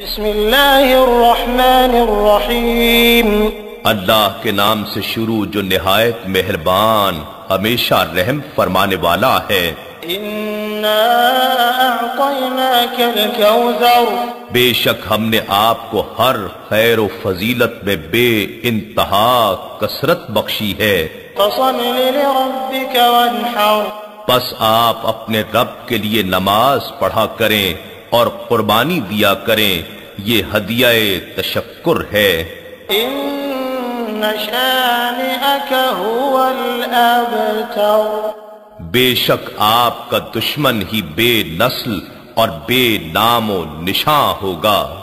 بسم اللہ الرحمن الرحیم۔ اللہ کے نام سے شروع جو نہایت مہربان ہمیشہ رحم فرمانے والا ہے۔ بے شک ہم نے آپ کو ہر خیر و فضیلت میں بے انتہا کثرت بخشی ہے۔ بس آپ اپنے رب کے لیے نماز پڑھا کریں۔ اور قربانی دیا کریں یہ ہدیہ تشکر ہے۔ ان شانئک هو الابتر بے شک آپ کا دشمن ہی بے نسل اور بے نام و نشاں ہوگا۔